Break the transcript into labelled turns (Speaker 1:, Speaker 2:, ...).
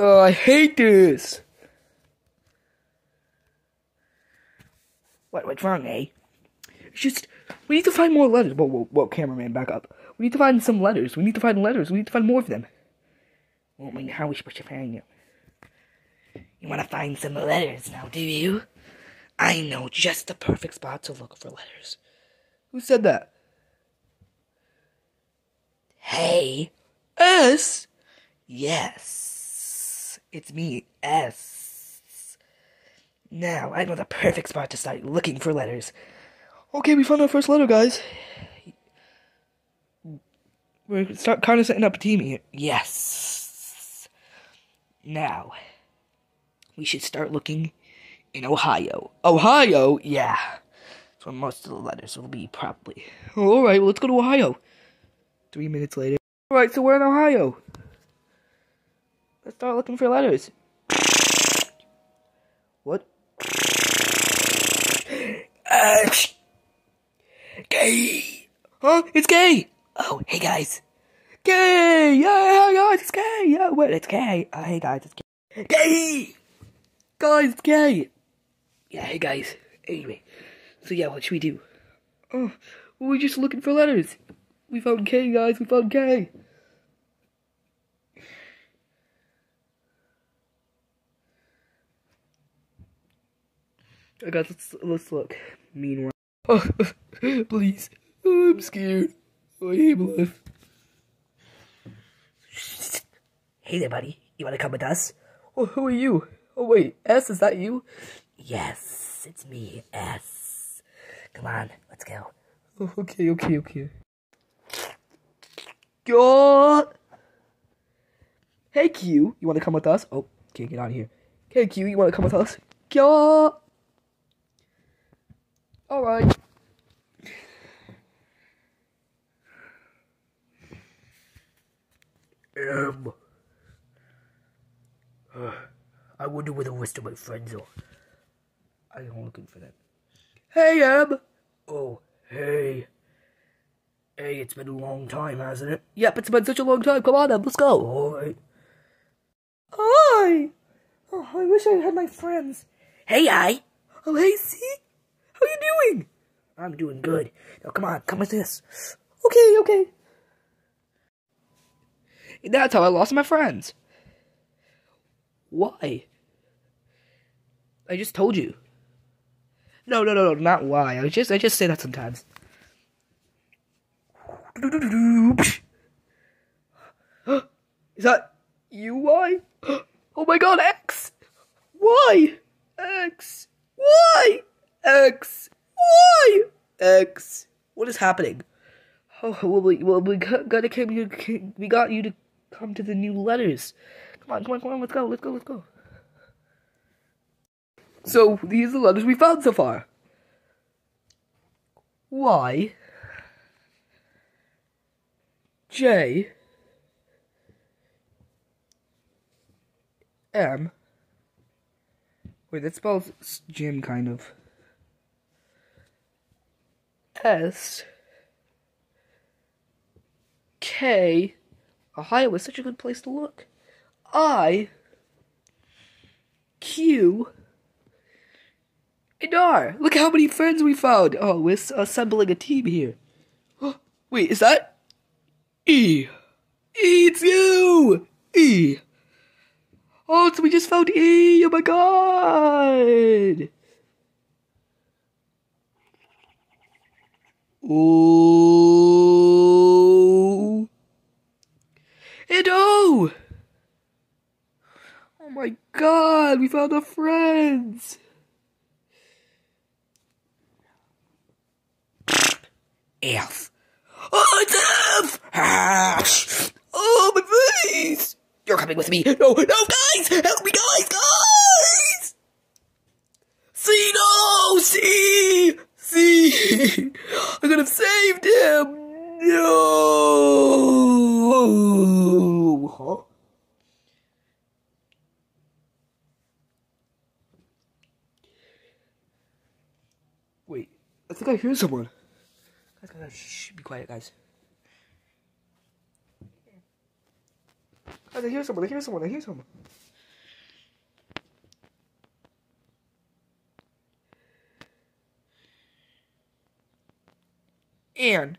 Speaker 1: Oh, I hate this. What? What's wrong, eh? It's just we need to find more letters. Whoa, whoa, whoa, cameraman, back up. We need to find some letters. We need to find letters. We need to find more of them. Well, I mean, how are we supposed to find them? You want to find some letters now, do you? I know just the perfect spot to look for letters. Who said that? Hey, S? Yes, it's me, S. Now, I know the perfect spot to start looking for letters. Okay, we found our first letter, guys. We're start kind of setting up a team here. Yes. Now, we should start looking in Ohio. Ohio? Yeah. That's where most of the letters will be, probably. Alright, well, let's go to Ohio. Three minutes later. Alright, so we're in Ohio. Let's start looking for letters. What? Uh, gay. Huh? It's gay. Oh, hey guys. Gay. Yeah, hey guys, it's gay. Yeah, what? It's gay. Oh, hey guys, it's gay. Gay. Guys, it's gay. Yeah, hey guys. Anyway, so yeah, what should we do? Oh, we're just looking for letters. We found K, guys. We found K. I got let's let's look. Meanwhile, oh, please, I'm scared. I hate life. Hey there, buddy. You want to come with us? Oh, who are you? Oh wait, S, is that you? Yes, it's me, S. Come on, let's go. Oh, okay, okay, okay. God. Hey Q, you want to come with us? Oh, can't get on here. Hey Q, you want to come with us? God. All right. Um. Uh, I wonder where the rest of my friends are. I'm looking for them. Hey, Em. Oh, hey. Hey, it's been a long time, hasn't it? Yep, it's been such a long time. Come on, Em, let's go. All right. Hi. Oh, I wish I had my friends. Hey, I. Oh, hey, C. How you doing? I'm doing good. Now, come on, come with this. Okay, okay. That's how I lost my friends. Why? I just told you. No, no, no, no, not why. I just, I just say that sometimes. Is that you? Why? Oh my God, X. Why? X. Why? X. Why? X. What is happening? Oh, well, we, well, we got, gotta come here. We got you to come to the new letters. Come on, come on, come on. Let's go. Let's go. Let's go. So these are the letters we found so far. Y. J. M. Wait, that spells Jim, kind of. S. K. Ohio is such a good place to look. I. Q. And R. Look how many friends we found. Oh, we're uh, assembling a team here. Wait, is that E? E, it's you! E. Oh, so we just found E. Oh my god. Oh. And O. Oh my god, we found our friends. F. Oh, it's F! Oh, my face! You're coming with me. No, no, guys! Help me, guys! Guys! See, no! See! See! Saved him! No! Huh? Wait, I think I hear someone. Guys, guys, shh, be quiet, guys. Guys, I hear someone, I hear someone, I hear someone. And